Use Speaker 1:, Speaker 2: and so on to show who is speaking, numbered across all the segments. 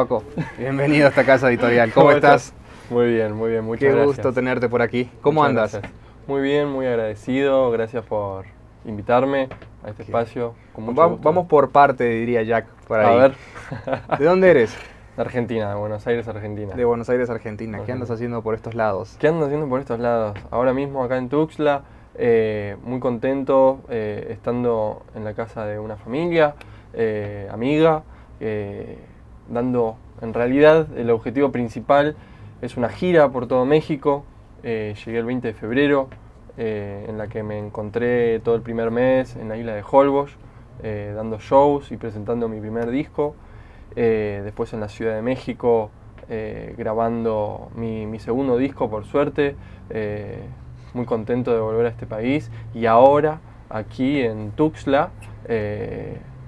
Speaker 1: Juaco, bienvenido a esta casa editorial. ¿Cómo, estás?
Speaker 2: Muy bien, muy bien, muchas
Speaker 1: Qué
Speaker 2: gracias.
Speaker 1: gusto tenerte por aquí. ¿Cómo
Speaker 2: Muchas
Speaker 1: andas?
Speaker 2: gracias. Muy bien, muy agradecido. Gracias por invitarme a este espacio. Con mucho
Speaker 1: Va-
Speaker 2: gusto.
Speaker 1: vamos por parte, diría Jack, por ahí.
Speaker 2: a ver.
Speaker 1: ¿De dónde eres?
Speaker 2: De Argentina, de Buenos Aires, Argentina.
Speaker 1: De Buenos Aires, Argentina. ¿Qué andas haciendo por estos lados?
Speaker 2: ¿Qué ando haciendo por estos lados? Ahora mismo acá en Tuxtla, eh, muy contento, eh, estando en la casa de una familia, eh, amiga, dando, en realidad, el objetivo principal es una gira por todo México. Eh, llegué el 20 de febrero, eh, en la que me encontré todo el primer mes en la isla de Holbox, eh, dando shows y presentando mi primer disco. Después en la Ciudad de México, grabando mi, mi segundo disco, por suerte. Muy contento de volver a este país. Y ahora, aquí en Tuxtla,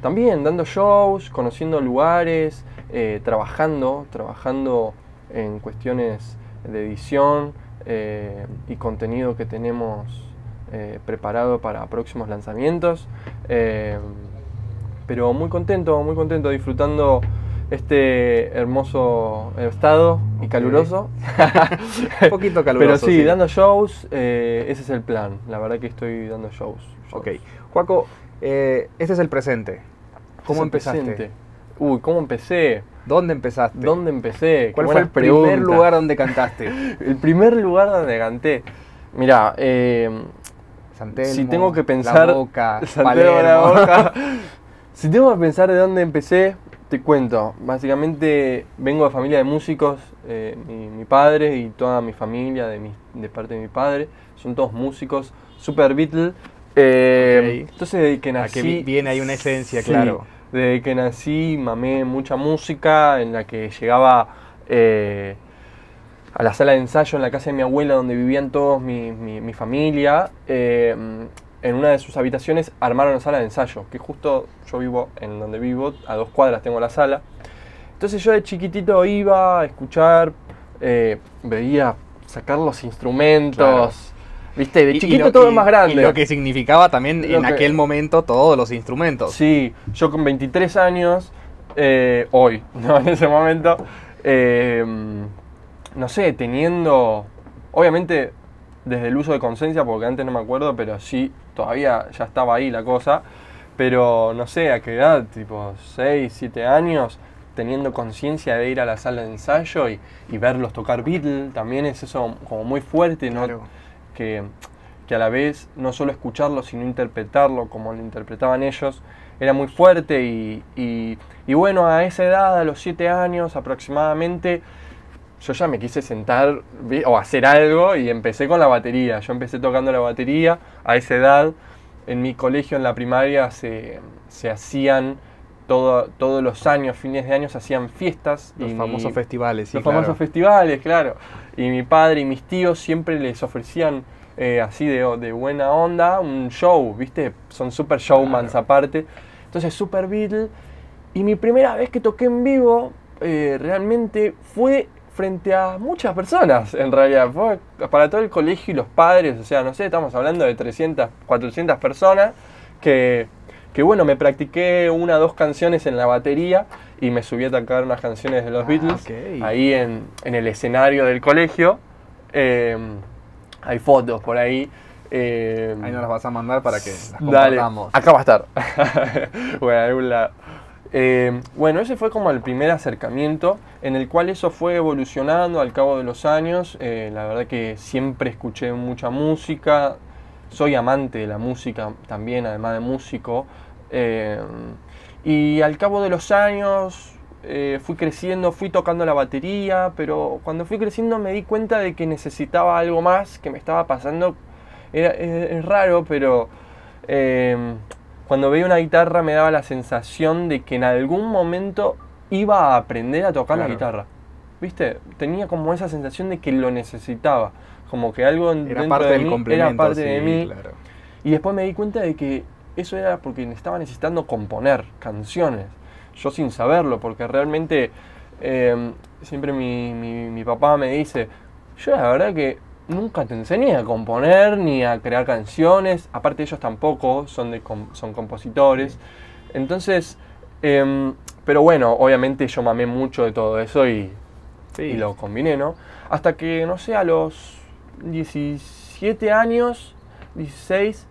Speaker 2: también dando shows, conociendo lugares, eh, trabajando, trabajando en cuestiones de edición eh, y contenido que tenemos eh, preparado para próximos lanzamientos. Eh, pero muy contento, muy contento, disfrutando este hermoso estado y caluroso.
Speaker 1: Un poquito caluroso.
Speaker 2: Pero sí, dando shows, eh, ese es el plan. La verdad que estoy dando shows. shows.
Speaker 1: Ok. Juaco, eh, este es el presente. ¿Cómo empezaste?
Speaker 2: presente. Uy, ¿cómo empecé?
Speaker 1: ¿Dónde empezaste?
Speaker 2: ¿Dónde empecé?
Speaker 1: ¿Cuál fue el primer
Speaker 2: pregunta.
Speaker 1: lugar donde cantaste?
Speaker 2: El primer lugar donde canté. Mira, eh, si tengo que pensar.
Speaker 1: La Boca,
Speaker 2: Santiago de la. Boca. si tengo que pensar de dónde empecé, te cuento. Básicamente vengo de familia de músicos. eh, mi, mi padre y toda mi familia, de, mi, de parte de mi padre, son todos músicos. Super Beatle. Eh,
Speaker 1: Ok.
Speaker 2: Entonces, desde que
Speaker 1: A
Speaker 2: nací.
Speaker 1: que vi- viene ahí una esencia,
Speaker 2: Sí,
Speaker 1: claro.
Speaker 2: Desde que nací mamé mucha música en la que llegaba eh, a la sala de ensayo en la casa de mi abuela donde vivían todos mi, mi- mi familia. eh, en una de sus habitaciones armaron la sala de ensayo, que justo yo vivo en donde vivo, a dos cuadras tengo la sala. Entonces yo de chiquitito iba a escuchar, eh, veía sacar los instrumentos. ¿Viste? De
Speaker 1: Y- y
Speaker 2: chiquito
Speaker 1: lo-
Speaker 2: todo
Speaker 1: y-
Speaker 2: es más grande.
Speaker 1: Y lo que significaba también
Speaker 2: Lo
Speaker 1: en
Speaker 2: que-
Speaker 1: aquel momento todos los instrumentos.
Speaker 2: Sí, yo con 23 años, eh, hoy, ¿no? en ese momento, eh, no sé, teniendo, obviamente desde el uso de conciencia, porque antes no me acuerdo, pero sí, todavía ya estaba ahí la cosa, pero no sé, a qué edad, tipo 6, 7 años, teniendo conciencia de ir a la sala de ensayo y, y verlos tocar Beatles, también es eso como muy fuerte, ¿no?
Speaker 1: Claro.
Speaker 2: Que, a la vez no solo escucharlo, sino interpretarlo como lo interpretaban ellos, era muy fuerte y, bueno, a esa edad, a los 7 años aproximadamente, yo ya me quise sentar o hacer algo y empecé con la batería. Yo empecé tocando la batería a esa edad. En mi colegio, en la primaria, se hacían todo- todos los años, fines de años, hacían fiestas.
Speaker 1: Los
Speaker 2: y
Speaker 1: famosos
Speaker 2: mi-
Speaker 1: festivales, sí,
Speaker 2: los
Speaker 1: claro.
Speaker 2: famosos festivales, claro. Y mi padre y mis tíos siempre les ofrecían eh, así de, de buena onda un show, ¿viste? Son super showmans aparte. Entonces, Super Beatle. Y mi primera vez que toqué en vivo eh, realmente fue frente a muchas personas, en realidad. Fue para todo el colegio y los padres, o sea, no sé, estamos hablando de 300, 400 personas que, que bueno, me practiqué una o dos canciones en la batería y me subí a tocar unas canciones de los
Speaker 1: Ah,
Speaker 2: Beatles ahí en, en el escenario del colegio. Eh, hay fotos por ahí. eh,
Speaker 1: Ahí nos las vas a mandar para que las
Speaker 2: Dale,
Speaker 1: compartamos.
Speaker 2: acá va a estar. bueno, en algún lado. Eh, bueno, ese fue como el primer acercamiento en el cual eso fue evolucionando al cabo de los años. Eh, la verdad que siempre escuché mucha música. Soy amante de la música también, además de músico. Eh, y al cabo de los años eh, fui creciendo, fui tocando la batería, pero cuando fui creciendo me di cuenta de que necesitaba algo más, que me estaba pasando. Era, es, es raro, pero eh, cuando veía una guitarra me daba la sensación de que en algún momento iba a aprender a tocar la guitarra. ¿Viste? Tenía como esa sensación de que lo necesitaba. Como que algo
Speaker 1: Era
Speaker 2: dentro
Speaker 1: parte
Speaker 2: de
Speaker 1: del
Speaker 2: mí
Speaker 1: complemento.
Speaker 2: era parte de mí.
Speaker 1: claro.
Speaker 2: Y después me di cuenta de que eso era porque estaba necesitando componer canciones. Yo sin saberlo, porque realmente eh, siempre mi, mi- mi papá me dice, yo la verdad que nunca te enseñé a componer ni a crear canciones. Aparte ellos tampoco son, de son compositores. Entonces, em, pero bueno, obviamente yo mamé mucho de todo eso y,
Speaker 1: Sí.
Speaker 2: y lo combiné, ¿no? Hasta que, no sé, a los 17 años, 16,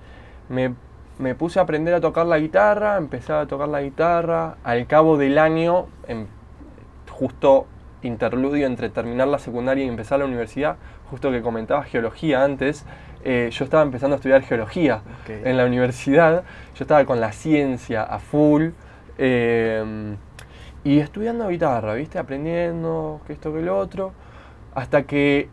Speaker 2: me, me puse a aprender a tocar la guitarra, empecé a tocar la guitarra. Al cabo del año, en- justo interludio entre terminar la secundaria y empezar la universidad, justo que comentaba geología antes, eh, yo estaba empezando a estudiar geología en la universidad, yo estaba con la ciencia a full eh, y estudiando guitarra, ¿viste? Aprendiendo que esto que lo otro, hasta que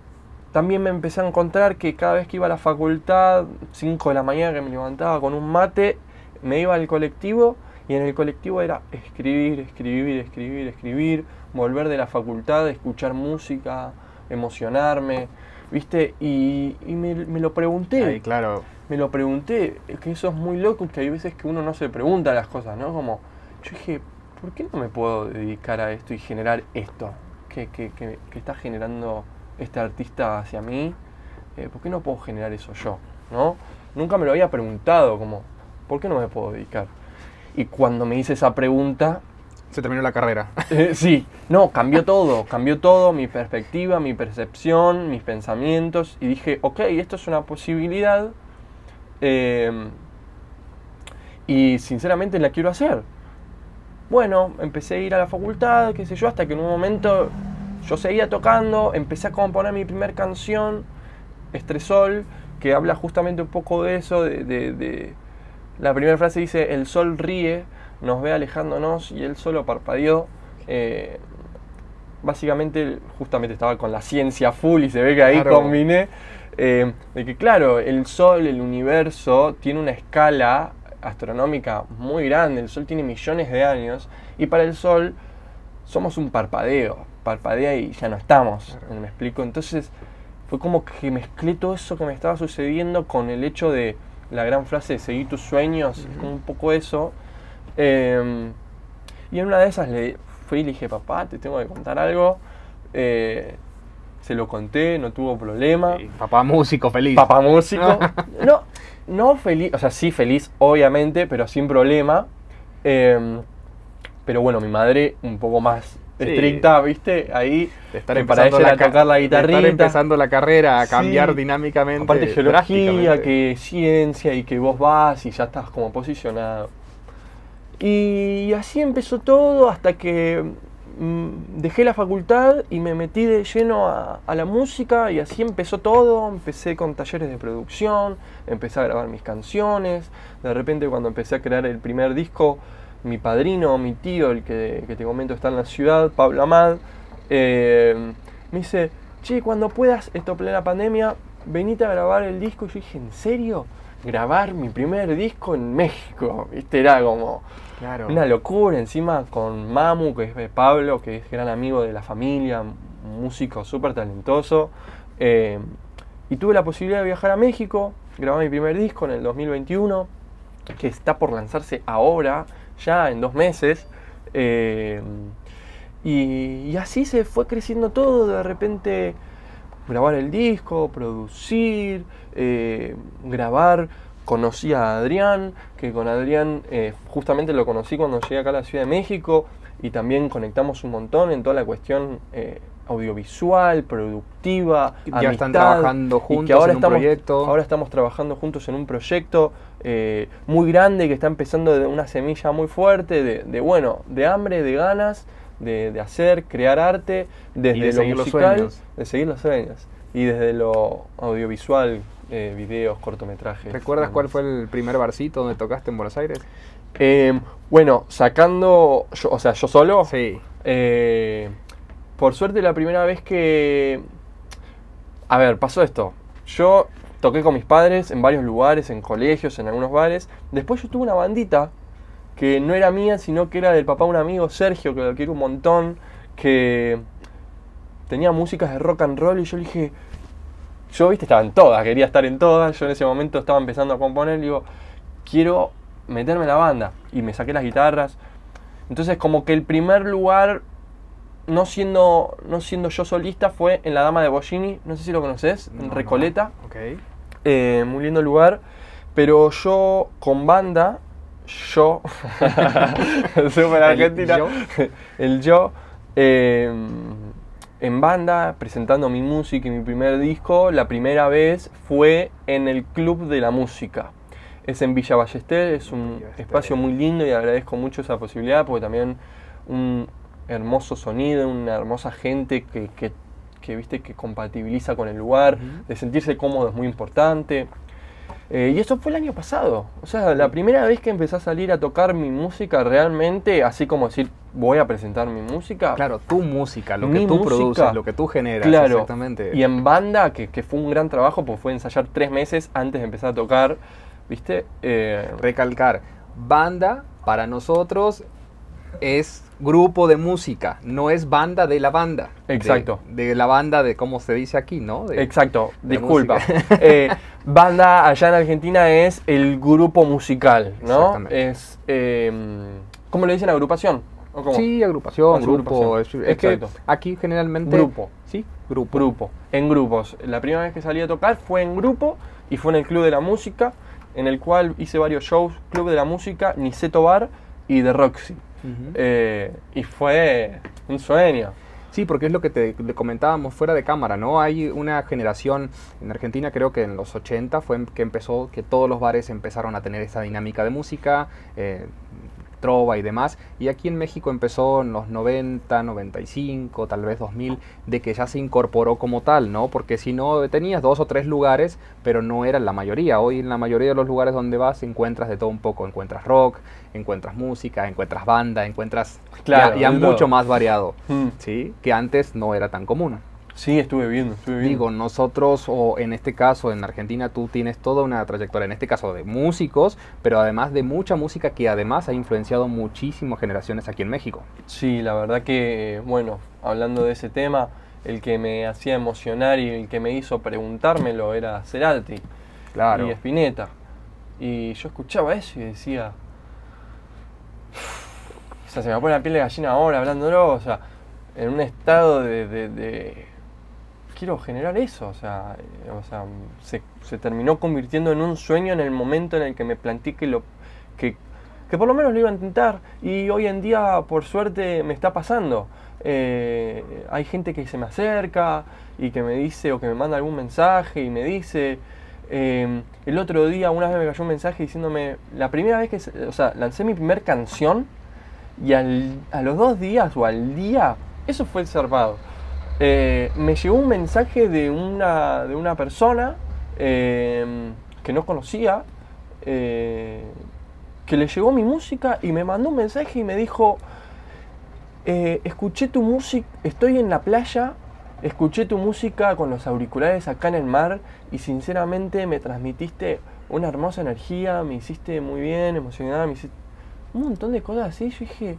Speaker 2: también me empecé a encontrar que cada vez que iba a la facultad, 5 de la mañana que me levantaba con un mate, me iba al colectivo y en el colectivo era escribir, escribir, escribir, escribir, volver de la facultad, escuchar música, emocionarme, ¿viste? Y, y me, me lo pregunté
Speaker 1: Ahí, claro.
Speaker 2: me lo pregunté, es que eso es muy loco, que hay veces que uno no se pregunta las cosas, ¿no? Como, yo dije, ¿por qué no me puedo dedicar a esto y generar esto que, que- que- que está generando este artista hacia mí? Eh, ¿Por qué no puedo generar eso yo? ¿No? Nunca me lo había preguntado, como, ¿por qué no me puedo dedicar? Y cuando me hice esa pregunta,
Speaker 1: Se terminó la carrera.
Speaker 2: eh, sí, no, cambió todo, cambió todo, mi perspectiva, mi percepción, mis pensamientos, y dije, ok, esto es una posibilidad, eh, y sinceramente la quiero hacer. Bueno, empecé a ir a la facultad, qué sé yo, hasta que en un momento yo seguía tocando, empecé a componer mi primer canción, Estresol, que habla justamente un poco de eso, de, de- de- la primera frase dice, el sol ríe, nos ve alejándonos y él solo parpadeó. Eh, básicamente, justamente estaba con la ciencia full y se ve que ahí
Speaker 1: Claro.
Speaker 2: combiné, eh, de que claro, el sol, el universo, tiene una escala astronómica muy grande, el sol tiene millones de años y para el sol somos un parpadeo, parpadea y ya no estamos. ¿me explico? Entonces fue como que mezclé todo eso que me estaba sucediendo con el hecho de la gran frase de seguir tus sueños, como un poco eso. Eh, y en una de esas le fui y le dije, papá, te tengo que contar algo. Eh, se lo conté, no tuvo problema.
Speaker 1: Sí, Papá músico, feliz.
Speaker 2: Papá músico. No, no feliz, o sea, sí feliz, obviamente, pero sin problema. Eh, pero bueno, mi madre un poco más
Speaker 1: Sí.
Speaker 2: estricta, ¿viste? Ahí,
Speaker 1: De estar
Speaker 2: para ella
Speaker 1: ca-
Speaker 2: tocar la
Speaker 1: de estar
Speaker 2: guitarrita.
Speaker 1: empezando la carrera a
Speaker 2: Sí.
Speaker 1: cambiar dinámicamente.
Speaker 2: Aparte geología, que ciencia y que vos vas y ya estás como posicionado. Y así empezó todo hasta que mm, dejé la facultad y me metí de lleno a, a la música y así empezó todo. Empecé con talleres de producción, empecé a grabar mis canciones. De repente cuando empecé a crear el primer disco, mi padrino, mi tío, el que, que te comento está en la ciudad, Pablo Amad, eh, me dice, che, cuando puedas, esto plena pandemia, venite a grabar el disco. Y yo dije, ¿en serio? Grabar mi primer disco en México, ¿viste? Era como
Speaker 1: Claro.
Speaker 2: una locura, encima con Mamu, que es de Pablo, que es gran amigo de la familia, un músico súper talentoso. Eh, y tuve la posibilidad de viajar a México, grabar mi primer disco en el 2021, que está por lanzarse ahora, ya en dos meses. Eh, y, así se fue creciendo todo, de repente grabar el disco, producir, eh, grabar. Conocí a Adrián, que con Adrián eh, justamente lo conocí cuando llegué acá a la Ciudad de México y también conectamos un montón en toda la cuestión audiovisual, productiva,
Speaker 1: Ya están
Speaker 2: amistad,
Speaker 1: trabajando
Speaker 2: y que
Speaker 1: juntos
Speaker 2: ahora
Speaker 1: en un
Speaker 2: estamos,
Speaker 1: proyecto.
Speaker 2: Ahora estamos trabajando juntos en un proyecto eh, muy grande que está empezando de una semilla muy fuerte, de, de, bueno, de hambre, de ganas, de, de hacer, crear arte, desde
Speaker 1: Y de
Speaker 2: lo
Speaker 1: seguir los
Speaker 2: musical, de seguir los sueños, y desde lo audiovisual, eh, videos, cortometrajes.
Speaker 1: ¿Recuerdas cuál fue el primer barcito donde tocaste en Buenos Aires?
Speaker 2: Eh, bueno, sacando, yo- o sea, yo solo.
Speaker 1: Sí.
Speaker 2: Eh, por suerte la primera vez que... A ver, pasó esto. Yo toqué con mis padres en varios lugares, en colegios, en algunos bares. Después yo tuve una bandita que no era mía, sino que era del papá de un amigo, Sergio, que lo quiero un montón, que tenía músicas de rock and roll y yo le dije... Yo, viste, estaba en todas, quería estar en todas. Yo en ese momento estaba empezando a componer y digo, quiero meterme en la banda. Y me saqué las guitarras. Entonces, como que el primer lugar, no siendo, no siendo yo solista, fue en La Dama de Bollini. No sé si lo conoces,
Speaker 1: No,
Speaker 2: en
Speaker 1: no.
Speaker 2: Recoleta.
Speaker 1: Ok.
Speaker 2: Eh, muy lindo lugar. Pero yo con banda, yo, super argentina,
Speaker 1: yo.
Speaker 2: el yo, eh, en banda, presentando mi música y mi primer disco, la primera vez fue en el Club de la Música. Es en Villa Ballester, es un
Speaker 1: Ballester.
Speaker 2: espacio muy lindo y agradezco mucho esa posibilidad porque también un hermoso sonido, una hermosa gente que, que, que, viste que compatibiliza con el lugar, de sentirse cómodo es muy importante. Eh, y eso fue el año pasado. O sea, la primera vez que empecé a salir a tocar mi música realmente, así como decir, voy a presentar mi música.
Speaker 1: Claro, tu música, lo
Speaker 2: Mi
Speaker 1: que tú
Speaker 2: música.
Speaker 1: produces, lo que tú generas.
Speaker 2: Claro.
Speaker 1: Exactamente.
Speaker 2: Y en banda, que, que fue un gran trabajo, pues fue ensayar tres meses antes de empezar a tocar, ¿viste? Eh,
Speaker 1: Recalcar, banda para nosotros es grupo de música, no es banda de la banda.
Speaker 2: Exacto.
Speaker 1: De, la banda de cómo se dice aquí, ¿no? De-
Speaker 2: Exacto,
Speaker 1: de
Speaker 2: disculpa. Eh, banda allá en Argentina es el grupo musical, ¿no?
Speaker 1: Exactamente.
Speaker 2: Es, eh, ¿cómo le dicen? ¿Agrupación? ¿O cómo?
Speaker 1: Sí, agrupación, grupo.
Speaker 2: agrupación.
Speaker 1: Es, es que aquí generalmente.
Speaker 2: Grupo.
Speaker 1: Sí, grupo.
Speaker 2: Grupo, en grupos. La primera vez que salí a tocar fue en grupo y fue en el Club de la Música, en el cual hice varios shows, Club de la Música, Niceto Bar y The Roxy. Eh, y fue un sueño.
Speaker 1: Sí, porque es lo que te, comentábamos fuera de cámara, ¿no? Hay una generación en Argentina, creo que en los 80 fue que empezó, que todos los bares empezaron a tener esa dinámica de música, eh, trova y demás. Y aquí en México empezó en los 90, 95, tal vez 2000, de que ya se incorporó como tal, ¿no? Porque si no, tenías dos o tres lugares, pero no eran la mayoría. Hoy en la mayoría de los lugares donde vas encuentras de todo un poco. Encuentras rock, encuentras música, encuentras banda, encuentras...
Speaker 2: Claro,
Speaker 1: ya, mucho más variado.
Speaker 2: Mm.
Speaker 1: ¿sí? que antes no era tan común.
Speaker 2: Sí, estuve viendo, estuve viendo.
Speaker 1: Digo, nosotros, o en este caso en Argentina, tú tienes toda una trayectoria, en este caso de músicos, pero además de mucha música que además ha influenciado muchísimas generaciones aquí en México.
Speaker 2: Sí, la verdad que, bueno, hablando de ese tema, el que me hacía emocionar y el que me hizo preguntármelo era Cerati
Speaker 1: Claro.
Speaker 2: y Spinetta. Y yo escuchaba eso y decía. O sea, se me pone la piel de gallina ahora hablándolo, o sea, en un estado de. de- de- quiero generar eso, o sea, eh, o sea se, se terminó convirtiendo en un sueño en el momento en el que me planteé que lo. que, que por lo menos lo iba a intentar. Y hoy en día, por suerte, me está pasando. Eh, hay gente que se me acerca y que me dice o que me manda algún mensaje y me dice. eh, el otro día, una vez me cayó un mensaje diciéndome, la primera vez que, o sea, lancé mi primer canción y al- a los dos días o al día, eso fue el zarpado. Eh, me llegó un mensaje de una, de una persona eh, que no conocía, eh, que le llegó mi música y me mandó un mensaje y me dijo, eh, escuché tu música, estoy en la playa, escuché tu música con los auriculares acá en el mar y sinceramente me transmitiste una hermosa energía, me hiciste muy bien, emocionada, me hiciste un montón de cosas así. Yo dije,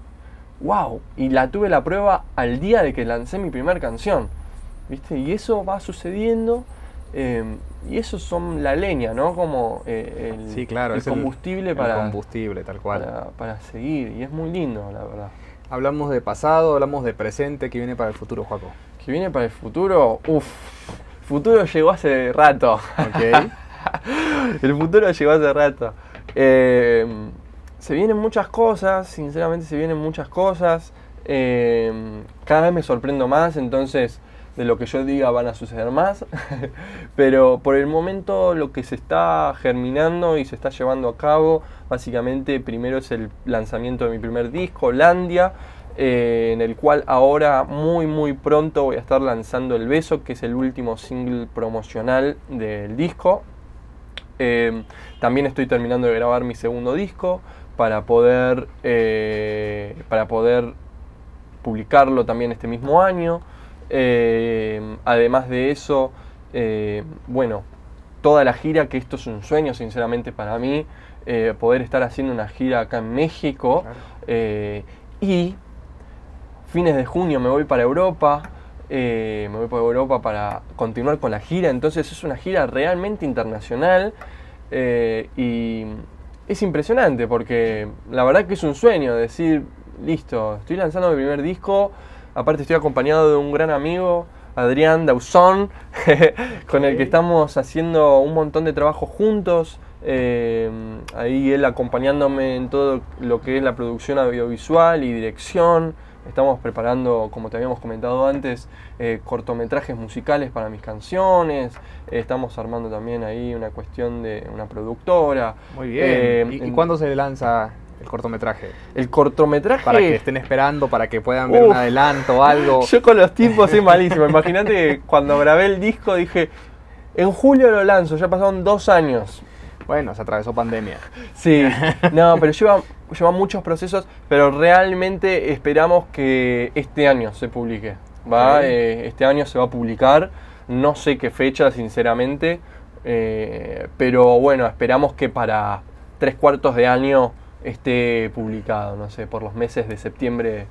Speaker 2: wow, y la tuve la prueba al día de que lancé mi primera canción, ¿viste? Y eso va sucediendo. eh, y eso son la leña, ¿no? Como eh, el,
Speaker 1: Sí, claro.
Speaker 2: el
Speaker 1: es el-
Speaker 2: combustible
Speaker 1: el
Speaker 2: para,
Speaker 1: combustible, tal cual.
Speaker 2: para, para seguir. Y es muy lindo, la verdad.
Speaker 1: Hablamos de pasado, hablamos de presente, que viene para el futuro, Juaco.
Speaker 2: Que viene para el futuro, uff, futuro llegó hace rato.
Speaker 1: ¿Ok?
Speaker 2: el futuro llegó hace rato. Eh, se vienen muchas cosas, sinceramente se vienen muchas cosas. Eh, cada vez me sorprendo más, entonces de lo que yo diga van a suceder más. Pero por el momento lo que se está germinando y se está llevando a cabo, básicamente primero es el lanzamiento de mi primer disco, Landia. eh, en el cual ahora muy muy pronto voy a estar lanzando El Beso, que es el último single promocional del disco. Eh, también estoy terminando de grabar mi segundo disco para poder, eh, para poder publicarlo también este mismo año. Eh, además de eso, eh, bueno, toda la gira, que esto es un sueño sinceramente para mí, eh, poder estar haciendo una gira acá en México.
Speaker 1: Claro.
Speaker 2: Y fines de junio me voy para Europa. me voy para Europa para continuar con la gira. Entonces es una gira realmente internacional. y es impresionante porque la verdad que es un sueño decir, listo, estoy lanzando mi primer disco. Aparte estoy acompañado de un gran amigo, Adrián Dauzón, con el que estamos haciendo un montón de trabajo juntos. Eh, ahí él acompañándome en todo lo que es la producción audiovisual y dirección. Estamos preparando, como te habíamos comentado antes, eh, cortometrajes musicales para mis canciones. estamos armando también ahí una cuestión de una productora.
Speaker 1: Muy bien. ¿Y, ¿Y cuándo se lanza el cortometraje.
Speaker 2: El cortometraje.
Speaker 1: Para que estén esperando, para que puedan ver un adelanto o algo.
Speaker 2: Yo con los tiempos soy malísimo. Imagínate que cuando grabé el disco dije, en julio lo lanzo, ya pasaron dos años.
Speaker 1: Bueno, se atravesó pandemia.
Speaker 2: Sí, no, pero lleva, lleva muchos procesos, pero realmente esperamos que este año se publique. ¿va? Eh, este año se va a publicar, no sé qué fecha, sinceramente, eh, pero bueno, esperamos que para tres cuartos de año esté publicado, no sé, por los meses de septiembre,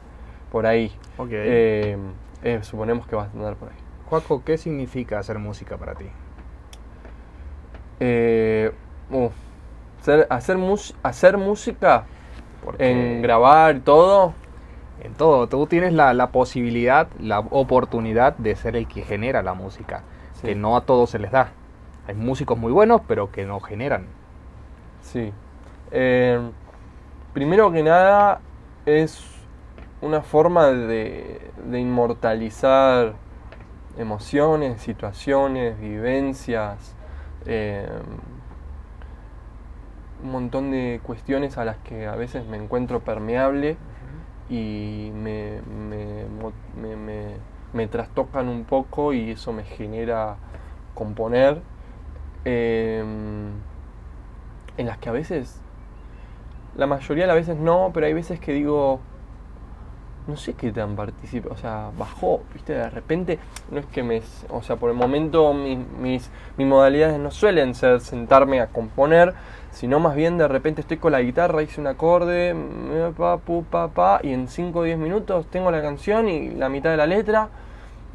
Speaker 2: por ahí. Eh, eh, suponemos que va a andar por ahí.
Speaker 1: Juaco, ¿qué significa hacer música para ti?
Speaker 2: Eh, hacer, hacer, música, en grabar todo.
Speaker 1: En todo, tú tienes la, posibilidad, la oportunidad de ser el que genera la música, que no a todos se les da. Hay músicos muy buenos, pero que no generan.
Speaker 2: Sí. Primero que nada es una forma de, inmortalizar emociones, situaciones, vivencias, em, un montón de cuestiones a las que a veces me encuentro permeable y me, me, trastocan un poco y eso me genera componer, em, en las que a veces la mayoría de las veces no, pero hay veces que digo, no sé qué tan participa, o sea, bajó, viste, de repente, no es que me, o sea, por el momento mis, mis, modalidades no suelen ser sentarme a componer, sino más bien de repente estoy con la guitarra, hice un acorde, pa, pu, pa, pa, y en 5 o 10 minutos tengo la canción y la mitad de la letra,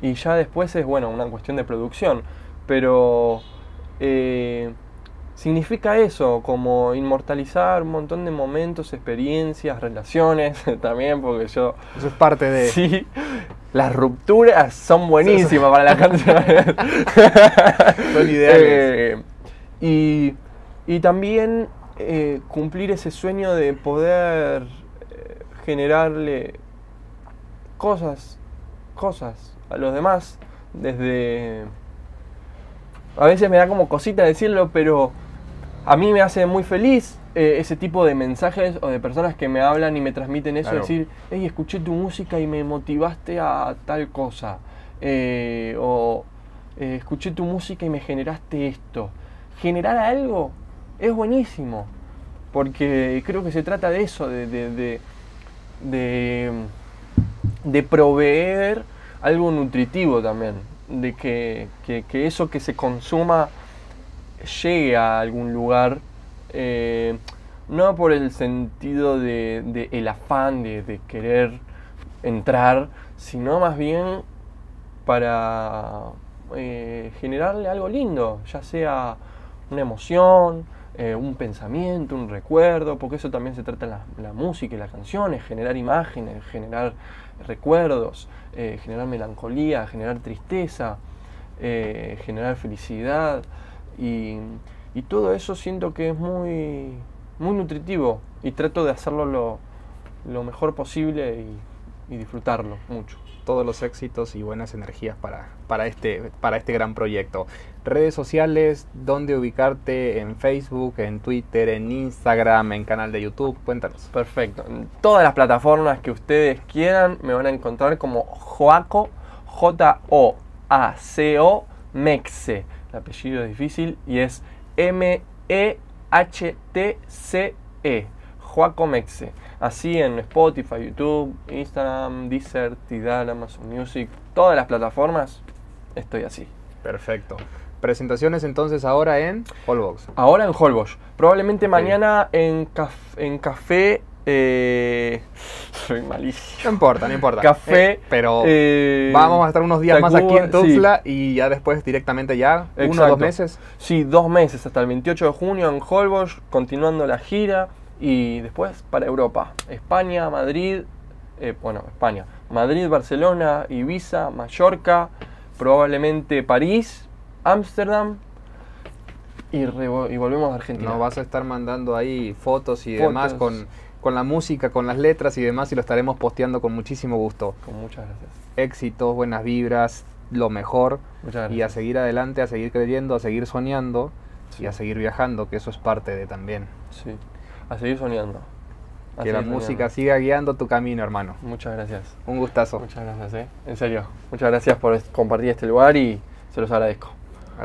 Speaker 2: y ya después es, bueno, una cuestión de producción, pero... Eh, significa eso, como inmortalizar un montón de momentos, experiencias, relaciones también, porque yo...
Speaker 1: Eso es parte de...
Speaker 2: Sí, las rupturas son buenísimas para la canción.
Speaker 1: son ideales.
Speaker 2: Eh, y, también eh, cumplir ese sueño de poder eh, generarle cosas, cosas a los demás, desde... A veces me da como cosita decirlo, pero a mí me hace muy feliz eh, ese tipo de mensajes o de personas que me hablan y me transmiten eso, decir, hey, escuché tu música y me motivaste a tal cosa, eh, o eh, escuché tu música y me generaste esto. Generar algo es buenísimo, porque creo que se trata de eso, de, de, de, de proveer algo nutritivo también, de que, que, que eso que se consuma llegue a algún lugar, eh, no por el sentido de, el afán de, querer entrar, sino más bien para eh, generarle algo lindo, ya sea una emoción, eh, un pensamiento, un recuerdo, porque eso también se trata la, la música y las canciones, generar imágenes, generar recuerdos, generar melancolía, generar tristeza, generar felicidad. Y, todo eso siento que es muy, muy nutritivo y trato de hacerlo lo, mejor posible y, disfrutarlo mucho.
Speaker 1: Todos los éxitos y buenas energías para, para, este, para este gran proyecto. Redes sociales, ¿dónde ubicarte? En Facebook, en Twitter, en Instagram, en canal de YouTube. Cuéntanos.
Speaker 2: Perfecto. En todas las plataformas que ustedes quieran me van a encontrar como Joaco, J-O-A-C-O, Mexe el apellido es difícil y es M-E-H-T-C-E, -E, Joaco Mexe. Así en Spotify, YouTube, Instagram, Deezer, Tidal, Amazon Music, todas las plataformas, estoy así.
Speaker 1: Perfecto. Presentaciones entonces ahora en Holbox.
Speaker 2: Ahora en Holbox. Probablemente mañana en, en Café eh, soy malísimo.
Speaker 1: No importa, no importa.
Speaker 2: Café.
Speaker 1: Eh, pero eh, vamos a estar unos días más aquí en Tuxtla y ya después directamente ya, uno o dos meses.
Speaker 2: Sí, dos meses hasta el 28 de junio en Holbox, continuando la gira y después para Europa. España, Madrid, bueno, España, Madrid, Barcelona, Ibiza, Mallorca, probablemente París, Ámsterdam Y, y volvemos a Argentina.
Speaker 1: Nos vas a estar mandando ahí fotos y demás con, con la música, con las letras y demás, y lo estaremos posteando con muchísimo gusto.
Speaker 2: Con muchas gracias.
Speaker 1: Éxitos, buenas vibras, lo mejor.
Speaker 2: Muchas gracias.
Speaker 1: Y a seguir adelante, a seguir creyendo, a seguir soñando y a seguir viajando, que eso es parte de también.
Speaker 2: Sí, a seguir soñando.
Speaker 1: que la música siga guiando tu camino, hermano.
Speaker 2: Muchas gracias.
Speaker 1: Un gustazo.
Speaker 2: Muchas gracias, ¿eh? En serio. Muchas gracias por compartir este lugar y se los agradezco.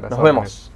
Speaker 2: Nos vemos.